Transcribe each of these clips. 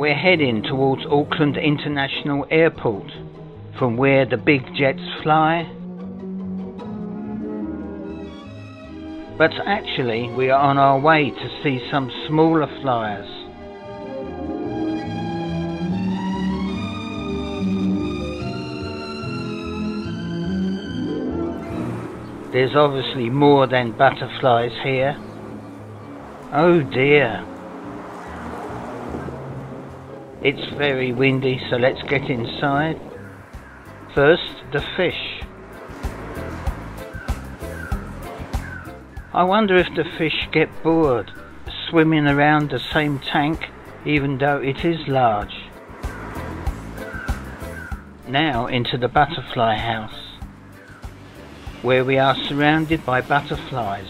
We're heading towards Auckland International Airport, from where the big jets fly. But actually, we are on our way to see some smaller flyers. There's obviously more than butterflies here. Oh dear. It's very windy, so let's get inside. First, the fish. I wonder if the fish get bored swimming around the same tank even though it is large. Now into the butterfly house where we are surrounded by butterflies.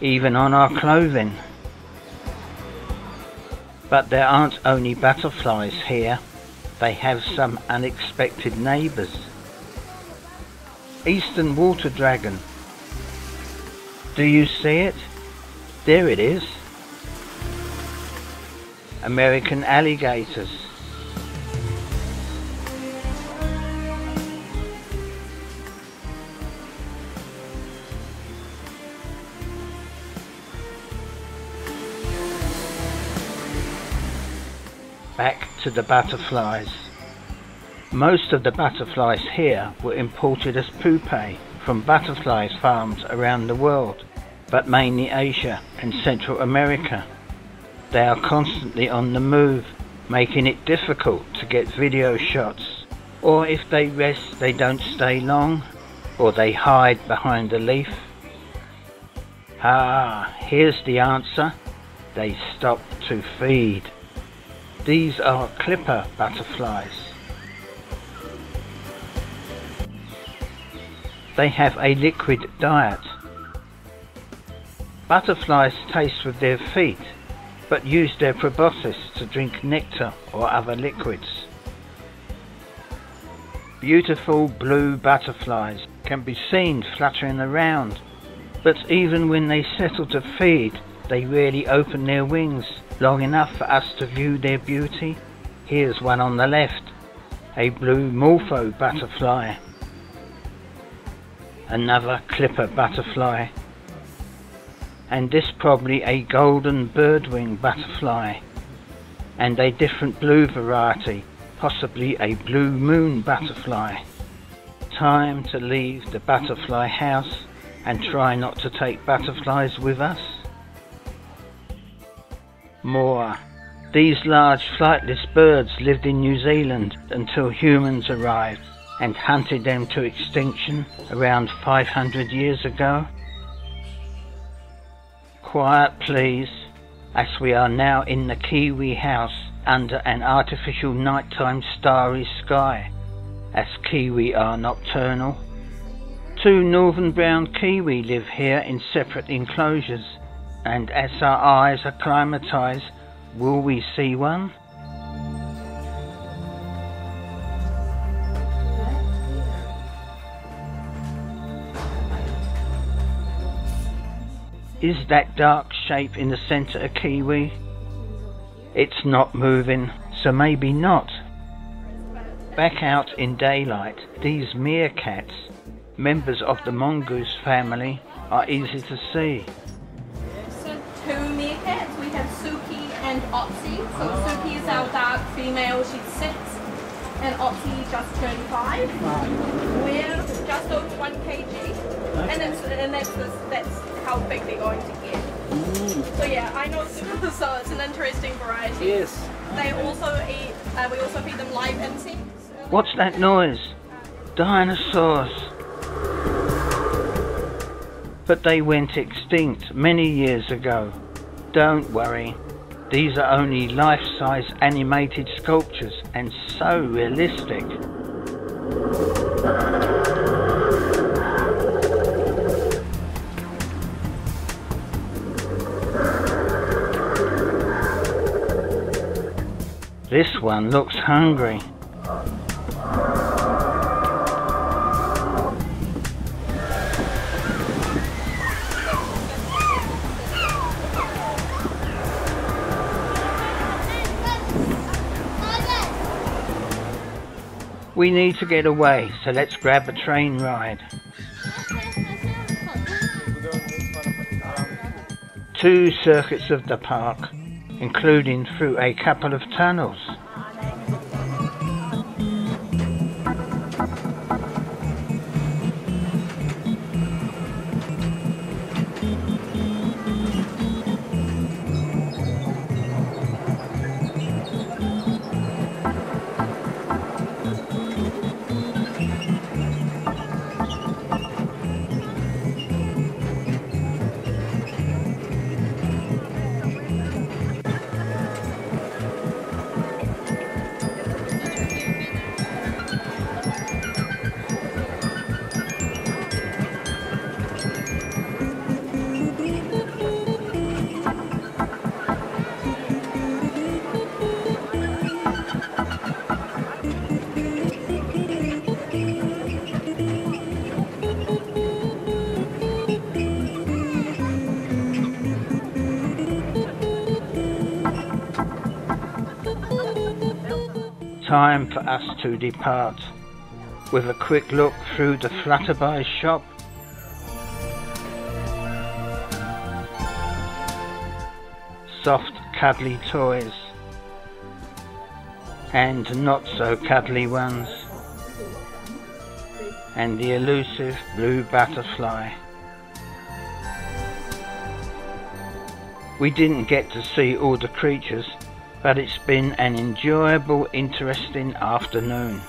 Even on our clothing. But there aren't only butterflies here, they have some unexpected neighbours. Eastern water dragon. Do you see it? There it is. American alligators. Back to the butterflies. Most of the butterflies here were imported as pupae from butterflies farms around the world, but mainly Asia and Central America. They are constantly on the move, making it difficult to get video shots, or if they rest they don't stay long, or they hide behind a leaf. Ah, here's the answer. They stop to feed. These are clipper butterflies. They have a liquid diet. Butterflies taste with their feet, but use their proboscis to drink nectar or other liquids. Beautiful blue butterflies can be seen fluttering around, but even when they settle to feed, they rarely open their wings long enough for us to view their beauty. Here's one on the left, a blue morpho butterfly. Another clipper butterfly. And this probably a golden birdwing butterfly. And a different blue variety, possibly a blue moon butterfly. Time to leave the butterfly house and try not to take butterflies with us. Moa. These large flightless birds lived in New Zealand until humans arrived and hunted them to extinction around 500 years ago. Quiet please, as we are now in the Kiwi house under an artificial nighttime starry sky, as Kiwi are nocturnal. Two northern brown Kiwi live here in separate enclosures and as our eyes acclimatise, will we see one? Is that dark shape in the centre a kiwi? It's not moving, so maybe not. Back out in daylight, these meerkats, members of the mongoose family, are easy to see So. Suki is our dark female, she's six, and Otzi just turned five. We're just over one kg, and that's and that's that's how big they're going to get. Mm. So yeah, I know so it's an interesting variety. Yes. They also eat. Uh, we also feed them live insects. What's that noise? Dinosaurs but they went extinct many years ago. Don't worry, these are only life-size animated sculptures and so realistic. This one looks hungry. We need to get away, so let's grab a train ride. Two circuits of the park, including through a couple of tunnels. Time for us to depart, with a quick look through the Flutterby shop. Soft cuddly toys and not so cuddly ones and the elusive blue butterfly. We didn't get to see all the creatures but it's been an enjoyable, interesting afternoon.